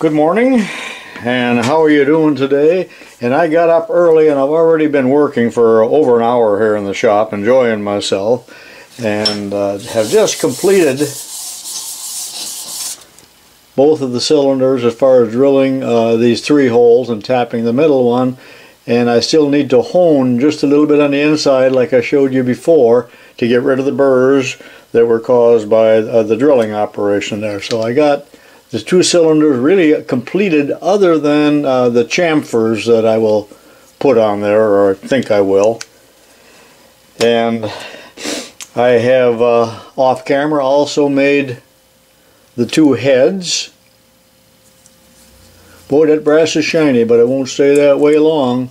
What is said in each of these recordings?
Good morning, and how are you doing today? And I got up early and I've already been working for over an hour here in the shop, enjoying myself, and uh, have just completed both of the cylinders as far as drilling uh, these three holes and tapping the middle one. And I still need to hone just a little bit on the inside like I showed you before to get rid of the burrs that were caused by uh, the drilling operation there. So I got the two cylinders really completed other than uh, the chamfers that I will put on there or think I will. And I have uh, off camera also made the two heads. Boy that brass is shiny but it won't stay that way long.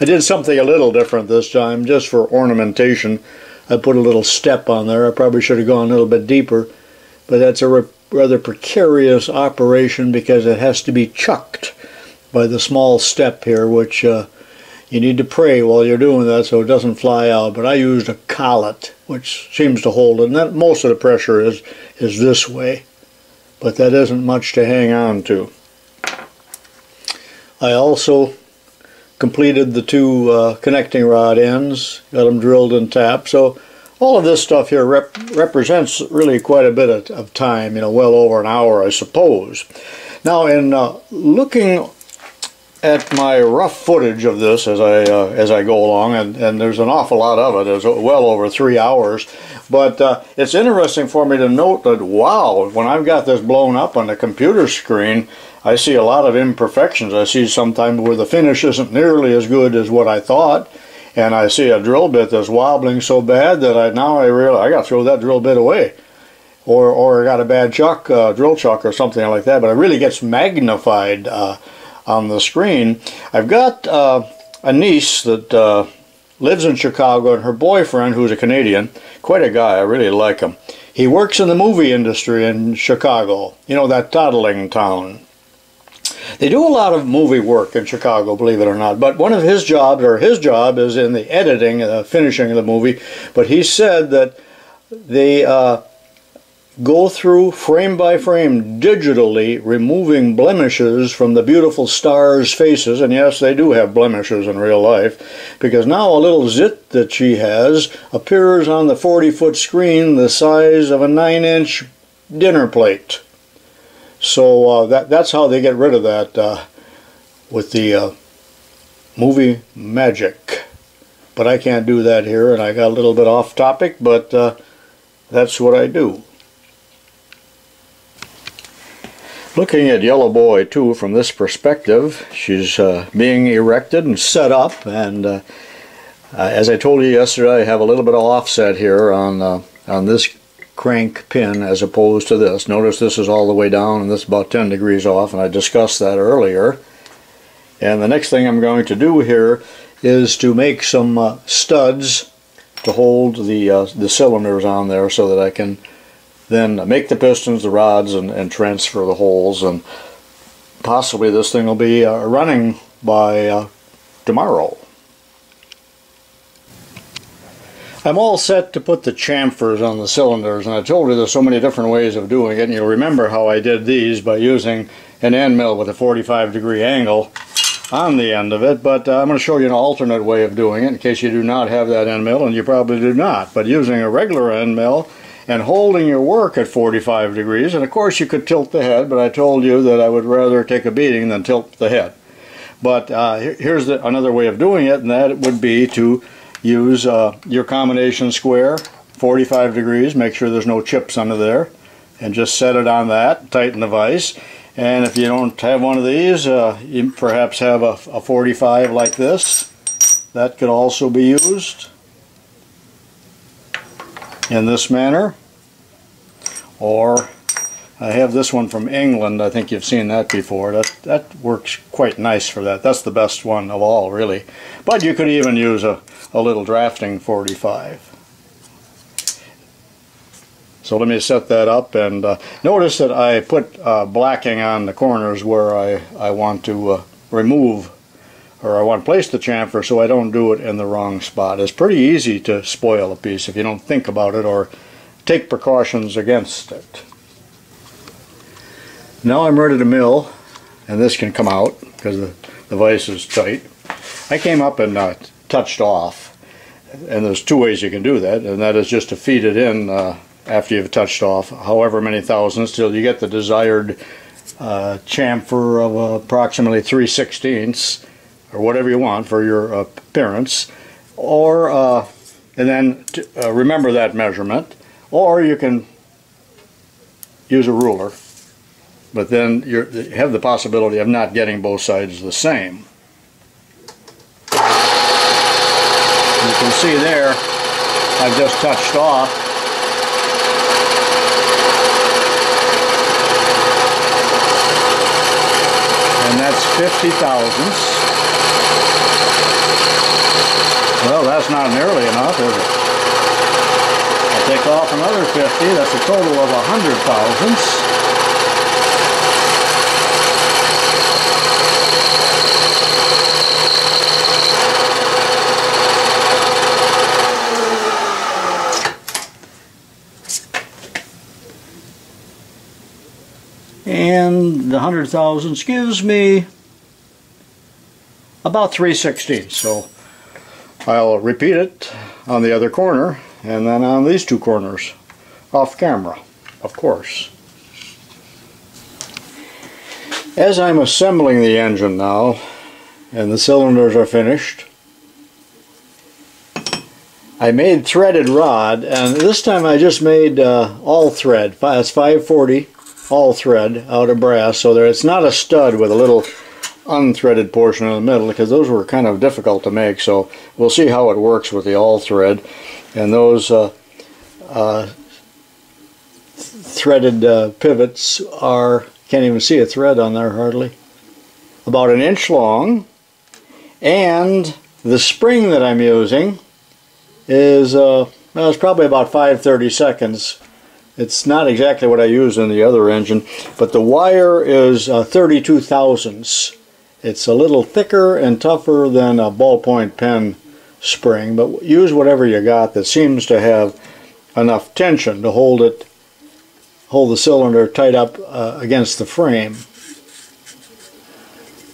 I did something a little different this time just for ornamentation. I put a little step on there. I probably should have gone a little bit deeper but that's a rather precarious operation because it has to be chucked by the small step here, which uh, you need to pray while you're doing that so it doesn't fly out. But I used a collet, which seems to hold it, and that most of the pressure is, is this way, but that isn't much to hang on to. I also completed the two uh, connecting rod ends, got them drilled and tapped, so all of this stuff here rep represents really quite a bit of, of, time, you know, well over an hour, I suppose. Now, in uh, looking at my rough footage of this as I uh, as I go along, and, and there's an awful lot of it, it's well over three hours, but uh, it's interesting for me to note that, wow, when I've got this blown up on the computer screen, I see a lot of imperfections. I see sometimes where the finish isn't nearly as good as what I thought, and I see a drill bit that's wobbling so bad that I now I realize I got to throw that drill bit away. Or or I got a bad chuck uh, drill chuck or something like that but it really gets magnified uh, on the screen. I've got uh, a niece that uh, lives in Chicago and her boyfriend who's a Canadian quite a guy I really like him. He works in the movie industry in Chicago you know that toddling town they do a lot of movie work in Chicago, believe it or not. But one of his jobs, or his job, is in the editing, uh, finishing of the movie. But he said that they uh, go through frame by frame digitally, removing blemishes from the beautiful stars' faces. And yes, they do have blemishes in real life, because now a little zit that she has appears on the 40 foot screen the size of a 9 inch dinner plate. So uh, that that's how they get rid of that uh, with the uh, movie magic. But I can't do that here, and I got a little bit off topic, but uh, that's what I do. Looking at Yellow Boy too from this perspective, she's uh, being erected and set up, and uh, as I told you yesterday, I have a little bit of offset here on on this crank pin as opposed to this. Notice this is all the way down and this is about 10 degrees off and I discussed that earlier. And the next thing I'm going to do here is to make some uh, studs to hold the, uh, the cylinders on there so that I can then make the pistons, the rods, and, and transfer the holes. And possibly this thing will be uh, running by uh, tomorrow. I'm all set to put the chamfers on the cylinders and I told you there's so many different ways of doing it and you'll remember how I did these by using an end mill with a 45 degree angle on the end of it but uh, I'm going to show you an alternate way of doing it in case you do not have that end mill and you probably do not but using a regular end mill and holding your work at 45 degrees and of course you could tilt the head but I told you that I would rather take a beating than tilt the head. But uh, here's the, another way of doing it and that would be to use uh, your combination square 45 degrees make sure there's no chips under there and just set it on that tighten the vise. And if you don't have one of these uh, you perhaps have a, a 45 like this. That could also be used in this manner. Or I have this one from England. I think you've seen that before. That that works quite nice for that. That's the best one of all, really. But you could even use a, a little drafting 45. So let me set that up and uh, notice that I put uh, blacking on the corners where I, I want to uh, remove or I want to place the chamfer so I don't do it in the wrong spot. It's pretty easy to spoil a piece if you don't think about it or take precautions against it. Now I'm ready to mill, and this can come out because the, the vise is tight. I came up and uh, touched off, and there's two ways you can do that, and that is just to feed it in uh, after you've touched off, however many thousands, till you get the desired uh, chamfer of approximately 3 sixteenths, or whatever you want for your appearance, or uh, and then uh, remember that measurement, or you can use a ruler but then you have the possibility of not getting both sides the same. You can see there, I've just touched off. And that's 50 thousandths. Well, that's not nearly enough, is it? I'll take off another 50, that's a total of 100 thousandths. and the hundred thousandths gives me about 3 sixteenths. So I'll repeat it on the other corner and then on these two corners off camera, of course. As I'm assembling the engine now and the cylinders are finished, I made threaded rod and this time I just made uh, all thread. It's 540 all thread out of brass so there it's not a stud with a little unthreaded portion in the middle because those were kind of difficult to make so we'll see how it works with the all thread. And those uh, uh, threaded uh, pivots are can't even see a thread on there hardly about an inch long. And the spring that I'm using is uh, well, it's probably about 5 seconds it's not exactly what I use in the other engine, but the wire is uh, 32 thousandths. It's a little thicker and tougher than a ballpoint pen spring, but use whatever you got that seems to have enough tension to hold it, hold the cylinder tight up uh, against the frame.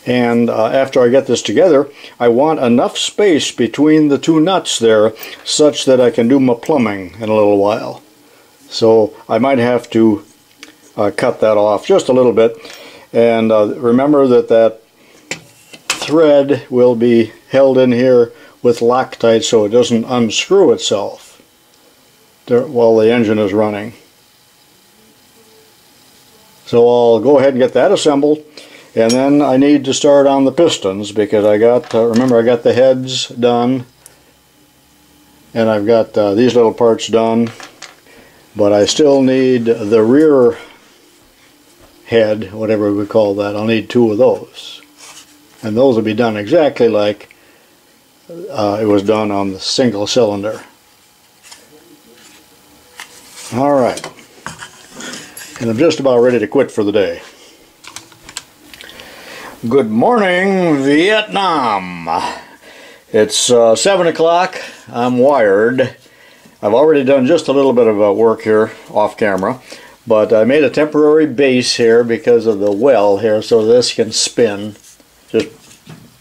And uh, after I get this together, I want enough space between the two nuts there such that I can do my plumbing in a little while. So I might have to uh, cut that off just a little bit. And uh, remember that that thread will be held in here with Loctite so it doesn't unscrew itself while the engine is running. So I'll go ahead and get that assembled and then I need to start on the pistons because I got, uh, remember I got the heads done and I've got uh, these little parts done but I still need the rear head, whatever we call that. I'll need two of those. And those will be done exactly like uh, it was done on the single cylinder. Alright. And I'm just about ready to quit for the day. Good morning, Vietnam. It's uh, 7 o'clock. I'm wired. I've already done just a little bit of uh, work here off camera but I made a temporary base here because of the well here so this can spin just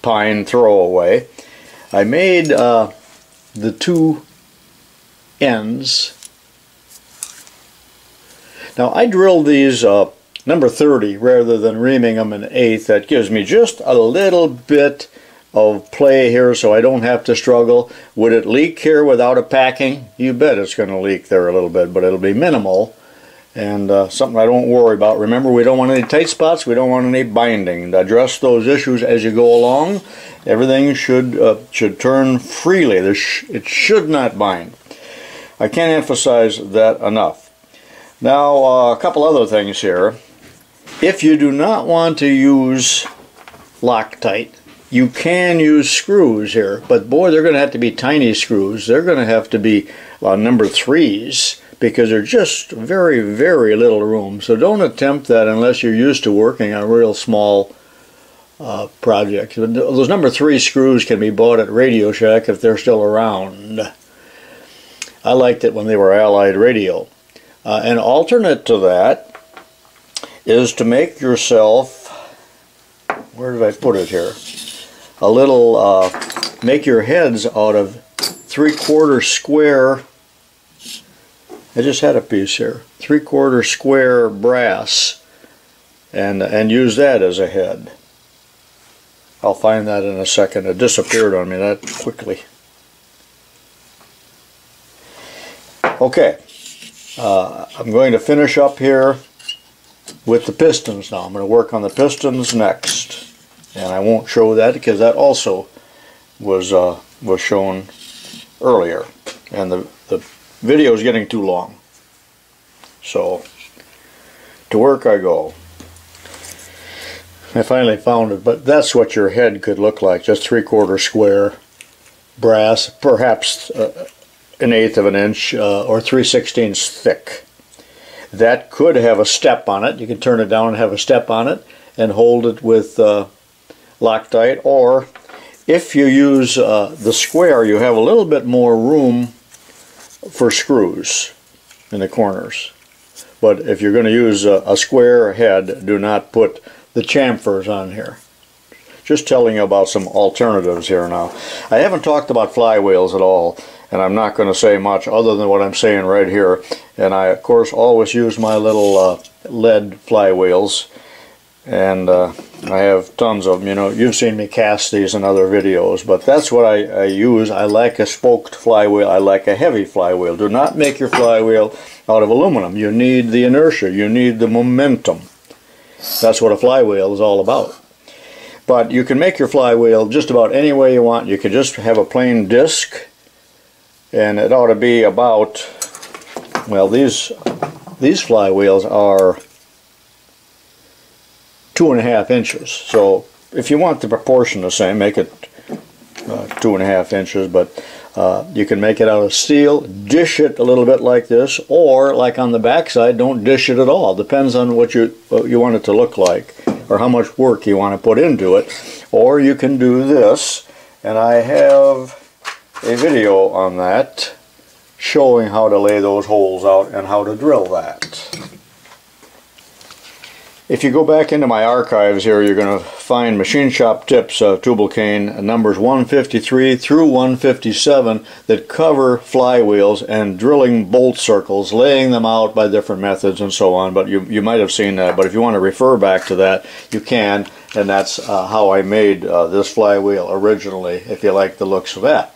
pine throwaway I made uh, the two ends. Now I drilled these uh, number 30 rather than reaming them an eighth. That gives me just a little bit of play here so I don't have to struggle. Would it leak here without a packing? You bet it's going to leak there a little bit, but it'll be minimal and uh, something I don't worry about. Remember, we don't want any tight spots. We don't want any binding. Address those issues as you go along. Everything should uh, should turn freely. Sh it should not bind. I can't emphasize that enough. Now, uh, a couple other things here. If you do not want to use Loctite, you can use screws here, but boy, they're going to have to be tiny screws. They're going to have to be number threes because they're just very, very little room. So don't attempt that unless you're used to working on real small uh, projects. Those number three screws can be bought at Radio Shack if they're still around. I liked it when they were Allied Radio. Uh, an alternate to that is to make yourself, where did I put it here? A little, uh, make your heads out of three-quarter square, I just had a piece here, three-quarter square brass and, and use that as a head. I'll find that in a second. It disappeared on me that quickly. Okay, uh, I'm going to finish up here with the pistons now. I'm going to work on the pistons next. And I won't show that because that also was uh, was shown earlier. And the, the video is getting too long. So, to work I go. I finally found it, but that's what your head could look like, just three-quarter square brass, perhaps uh, an eighth of an inch uh, or 3 sixteenths thick. That could have a step on it. You can turn it down and have a step on it and hold it with uh, Loctite. Or if you use uh, the square, you have a little bit more room for screws in the corners. But if you're going to use a, a square head, do not put the chamfers on here. Just telling you about some alternatives here now. I haven't talked about flywheels at all and I'm not going to say much other than what I'm saying right here. And I, of course, always use my little uh, lead flywheels, and uh, I have tons of them. You know, you've seen me cast these in other videos, but that's what I, I use. I like a spoked flywheel. I like a heavy flywheel. Do not make your flywheel out of aluminum. You need the inertia. You need the momentum. That's what a flywheel is all about. But you can make your flywheel just about any way you want. You can just have a plain disc and it ought to be about well these these flywheels are two and a half inches. So if you want the proportion the same make it uh, two and a half inches but uh, you can make it out of steel dish it a little bit like this or like on the back side don't dish it at all. Depends on what you what you want it to look like or how much work you want to put into it. Or you can do this and I have a video on that showing how to lay those holes out and how to drill that. If you go back into my archives here, you're going to find machine shop tips of Tubal Cain numbers 153 through 157 that cover flywheels and drilling bolt circles, laying them out by different methods and so on. But you, you might have seen that. But if you want to refer back to that, you can. And that's uh, how I made uh, this flywheel originally, if you like the looks of that.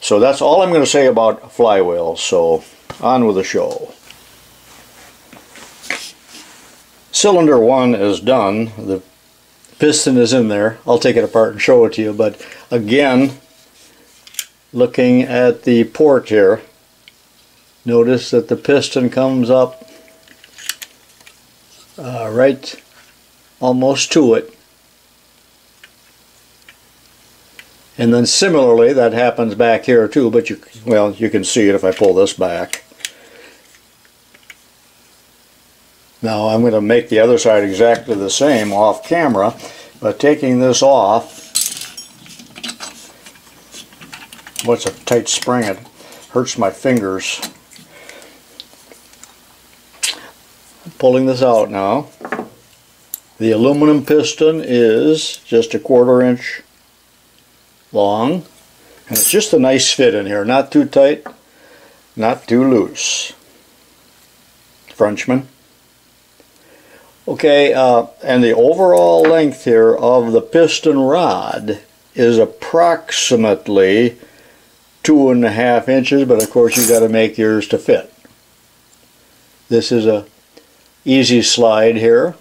So that's all I'm going to say about flywheels, so on with the show. Cylinder 1 is done, the piston is in there. I'll take it apart and show it to you, but again, looking at the port here, notice that the piston comes up uh, right almost to it And then similarly, that happens back here too, but you, well, you can see it if I pull this back. Now I'm going to make the other side exactly the same off camera, but taking this off, what's a tight spring, it hurts my fingers. Pulling this out now. The aluminum piston is just a quarter inch long and it's just a nice fit in here not too tight not too loose Frenchman okay uh, and the overall length here of the piston rod is approximately two and a half inches but of course you've got to make yours to fit this is a easy slide here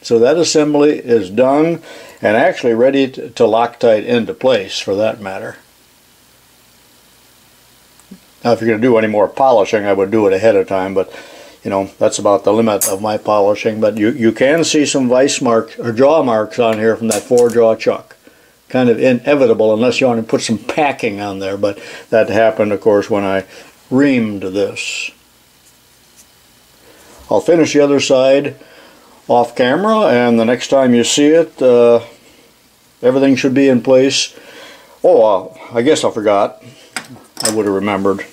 so that assembly is done and actually ready to, to Loctite into place for that matter. Now if you're going to do any more polishing I would do it ahead of time but you know that's about the limit of my polishing but you, you can see some vice marks or jaw marks on here from that four jaw chuck. Kind of inevitable unless you want to put some packing on there but that happened of course when I reamed this. I'll finish the other side off camera and the next time you see it uh, everything should be in place oh uh, I guess I forgot I would have remembered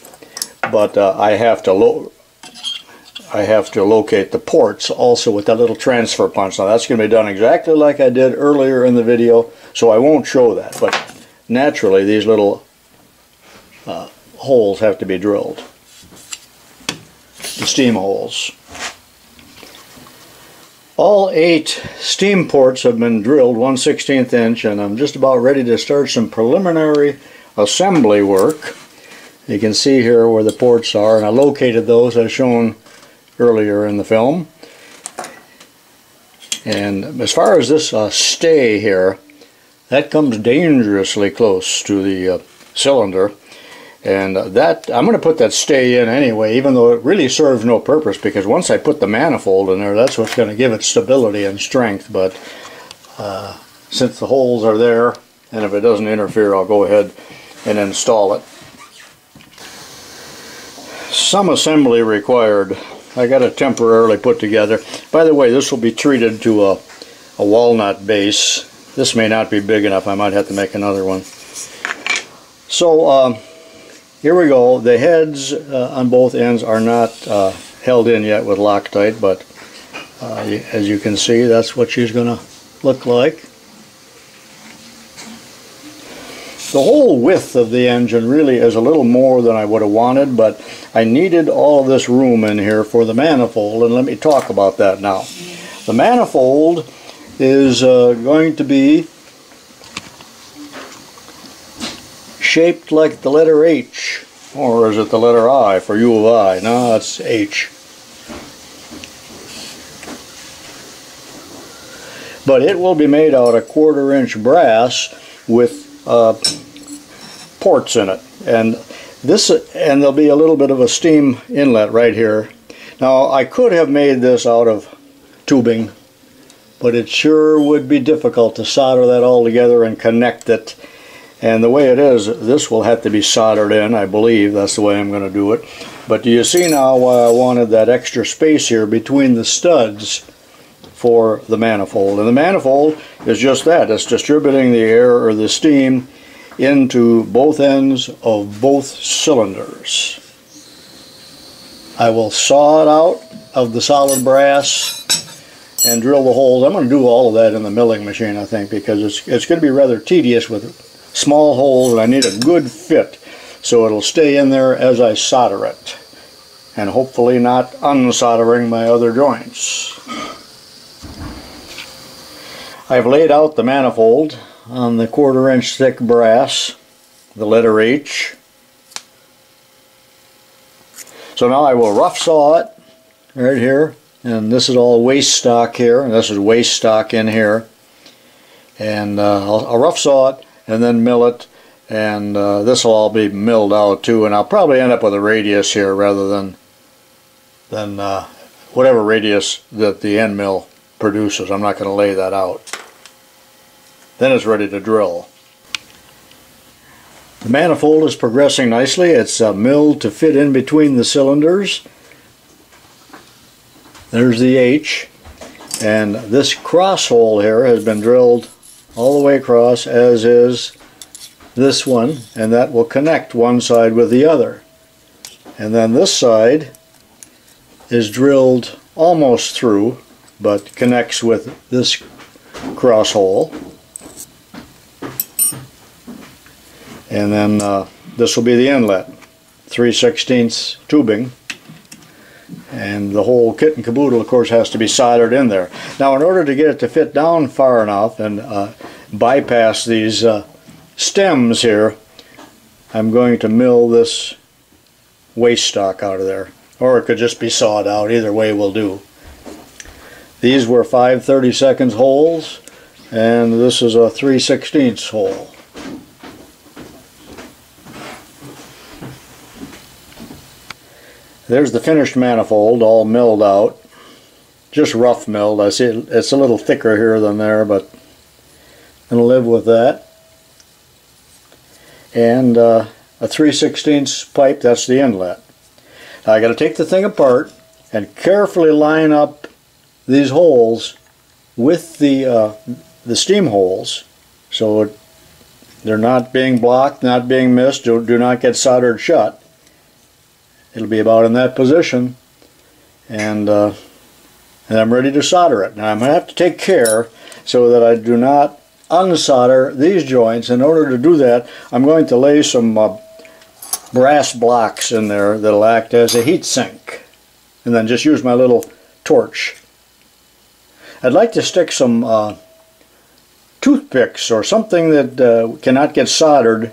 but uh, I have to I have to locate the ports also with that little transfer punch. Now that's going to be done exactly like I did earlier in the video, so I won't show that. But naturally, these little uh, holes have to be drilled. The steam holes. All eight steam ports have been drilled 1 16th inch and I'm just about ready to start some preliminary assembly work. You can see here where the ports are and I located those as shown earlier in the film. And as far as this uh, stay here, that comes dangerously close to the uh, cylinder. And that, I'm going to put that stay in anyway, even though it really serves no purpose, because once I put the manifold in there, that's what's going to give it stability and strength. But uh, since the holes are there, and if it doesn't interfere, I'll go ahead and install it. Some assembly required. I got it temporarily put together. By the way, this will be treated to a, a walnut base. This may not be big enough. I might have to make another one. So, um, here we go. The heads uh, on both ends are not uh, held in yet with Loctite, but uh, as you can see, that's what she's going to look like. The whole width of the engine really is a little more than I would have wanted, but I needed all of this room in here for the manifold, and let me talk about that now. The manifold is uh, going to be shaped like the letter H. Or is it the letter I for U of I? No, it's H. But it will be made out of quarter inch brass with uh, ports in it. And this and there'll be a little bit of a steam inlet right here. Now I could have made this out of tubing, but it sure would be difficult to solder that all together and connect it and the way it is, this will have to be soldered in, I believe. That's the way I'm going to do it. But do you see now why I wanted that extra space here between the studs for the manifold? And the manifold is just that. It's distributing the air or the steam into both ends of both cylinders. I will saw it out of the solid brass and drill the holes. I'm going to do all of that in the milling machine, I think, because it's, it's going to be rather tedious with small holes and I need a good fit so it'll stay in there as I solder it and hopefully not unsoldering my other joints. I've laid out the manifold on the quarter inch thick brass, the letter H. So now I will rough saw it right here and this is all waste stock here and this is waste stock in here. And uh, I'll, I'll rough saw it and then mill it and uh, this will all be milled out too and I'll probably end up with a radius here rather than than uh, whatever radius that the end mill produces. I'm not going to lay that out then it's ready to drill. The manifold is progressing nicely. It's uh, milled to fit in between the cylinders. There's the H. And this cross hole here has been drilled all the way across as is this one and that will connect one side with the other. And then this side is drilled almost through but connects with this cross hole and then uh, this will be the inlet 3 16 tubing and the whole kit and caboodle of course has to be soldered in there. Now in order to get it to fit down far enough and uh, bypass these uh, stems here I'm going to mill this waste stock out of there or it could just be sawed out either way will do. These were 5 30 seconds holes and this is a 3 16 hole. There's the finished manifold all milled out. Just rough milled. I see it, it's a little thicker here than there, but I'm going to live with that. And uh, a 3 16 pipe, that's the inlet. Now I got to take the thing apart and carefully line up these holes with the uh, the steam holes so it, they're not being blocked, not being missed, do, do not get soldered shut. It'll be about in that position and uh, and I'm ready to solder it. Now I'm going to have to take care so that I do not unsolder these joints. In order to do that, I'm going to lay some uh, brass blocks in there that'll act as a heat sink. And then just use my little torch. I'd like to stick some uh, toothpicks or something that uh, cannot get soldered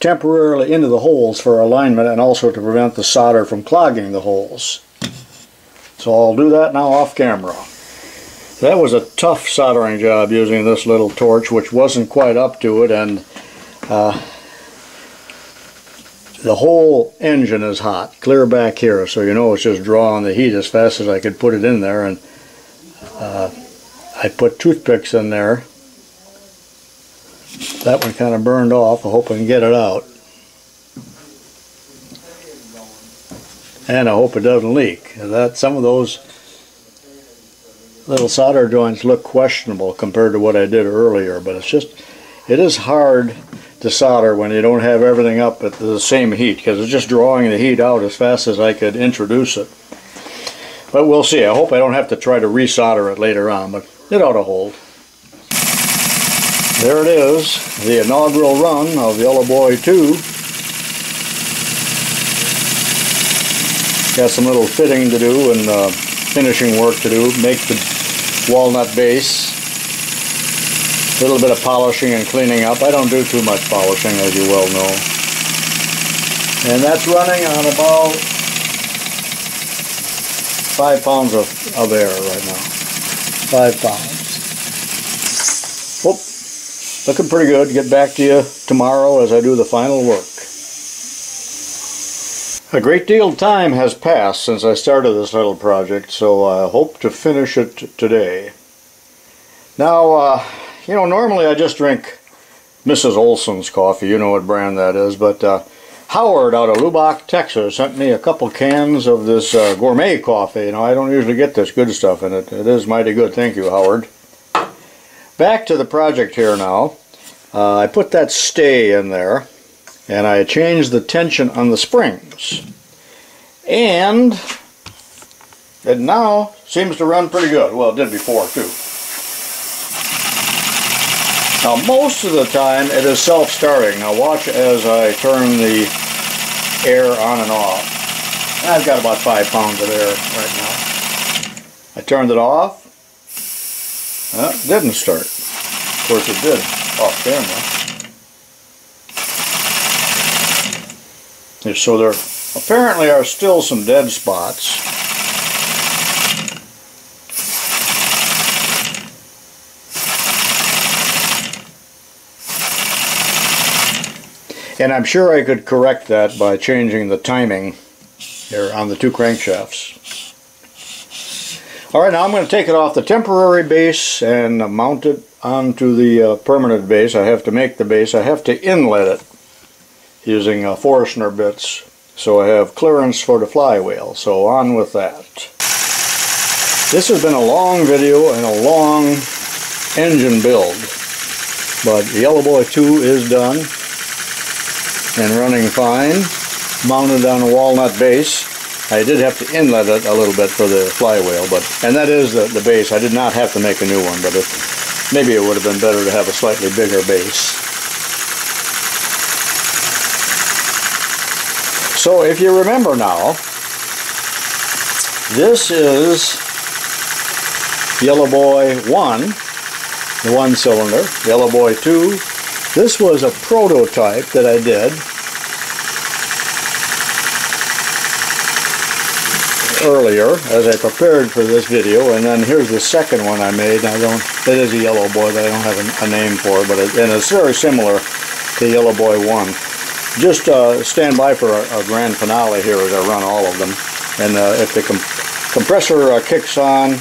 temporarily into the holes for alignment and also to prevent the solder from clogging the holes. So I'll do that now off camera. That was a tough soldering job using this little torch which wasn't quite up to it and uh, the whole engine is hot clear back here so you know it's just drawing the heat as fast as I could put it in there and uh, I put toothpicks in there that one kind of burned off I hope I can get it out and I hope it doesn't leak that some of those little solder joints look questionable compared to what I did earlier but it's just it is hard to solder when you don't have everything up at the same heat because it's just drawing the heat out as fast as I could introduce it. But we'll see. I hope I don't have to try to resolder it later on, but it ought to hold. There it is, the inaugural run of Yellow Boy 2. Got some little fitting to do and uh, finishing work to do. Make the walnut base a little bit of polishing and cleaning up. I don't do too much polishing, as you well know. And that's running on about five pounds of, of air right now. Five pounds. Looking pretty good. Get back to you tomorrow as I do the final work. A great deal of time has passed since I started this little project, so I hope to finish it today. Now, uh, you know, normally I just drink Mrs. Olson's coffee. You know what brand that is. But uh, Howard out of Lubbock, Texas sent me a couple cans of this uh, gourmet coffee. You know, I don't usually get this good stuff in it. It is mighty good. Thank you, Howard. Back to the project here now. Uh, I put that stay in there and I changed the tension on the springs. And it now seems to run pretty good. Well, it did before too. Now most of the time it is self-starting. Now watch as I turn the air on and off. I've got about five pounds of air right now. I turned it off. Well, it didn't start. Of course it did off camera. So there apparently are still some dead spots. And I'm sure I could correct that by changing the timing here on the two crankshafts. Alright, now I'm going to take it off the temporary base and mount it onto the uh, permanent base. I have to make the base. I have to inlet it using uh, Forstner bits so I have clearance for the flywheel. So on with that. This has been a long video and a long engine build, but Yellow Boy 2 is done and running fine. Mounted on a walnut base. I did have to inlet it a little bit for the flywheel, but and that is the, the base. I did not have to make a new one, but it, maybe it would have been better to have a slightly bigger base. So if you remember now, this is Yellow Boy 1, the one cylinder, Yellow Boy 2, this was a prototype that I did earlier as I prepared for this video and then here's the second one I made. I don't it is a yellow boy that I don't have a, a name for but it, and it's very similar to yellow boy 1 just uh, stand by for a, a, grand finale here as I run all of them. And uh, if the com compressor uh, kicks on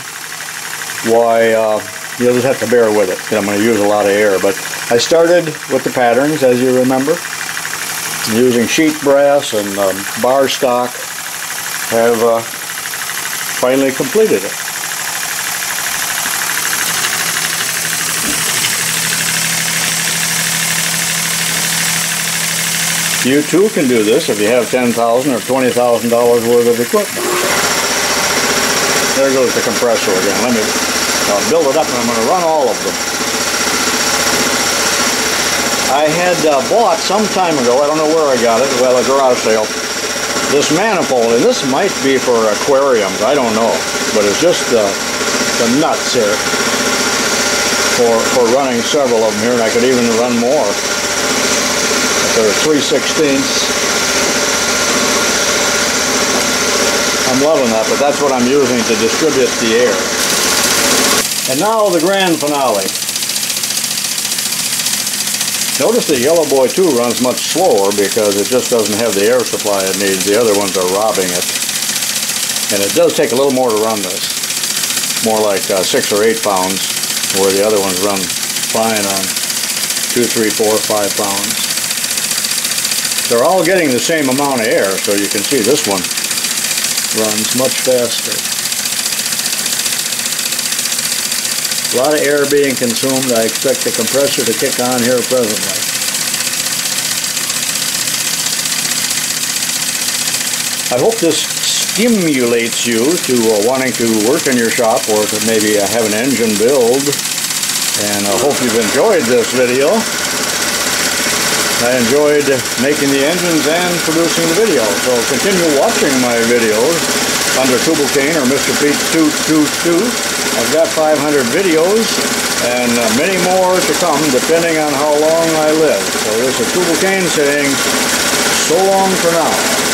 why uh, you'll just have to bear with it. I'm going to use a lot of air but I started with the patterns, as you remember, using sheet brass and um, bar stock. Have uh, finally completed it. You too can do this if you have 10,000 or $20,000 worth of equipment. There goes the compressor again. Let me uh, build it up and I'm going to run all of them. I had uh, bought some time ago, I don't know where I got it, well, a garage sale, this manifold, and this might be for aquariums, I don't know, but it's just uh, the nuts here for, for running several of them here, and I could even run more. If they're 3 16ths. I'm loving that, but that's what I'm using to distribute the air. And now the grand finale. Notice the Yellow Boy 2 runs much slower because it just doesn't have the air supply it needs. The other ones are robbing it. And it does take a little more to run this. More like uh, 6 or 8 pounds, where the other ones run fine on 2, 3, 4, 5 pounds. They're all getting the same amount of air, so you can see this one runs much faster. A lot of air being consumed. I expect the compressor to kick on here presently. I hope this stimulates you to uh, wanting to work in your shop or to maybe uh, have an engine build. And I hope you've enjoyed this video. I enjoyed making the engines and producing the video. So continue watching my videos under Tubal-Cain or Mr. Pete 222. I've got 500 videos and uh, many more to come depending on how long I live. So this is Tubal-Cain saying so long for now.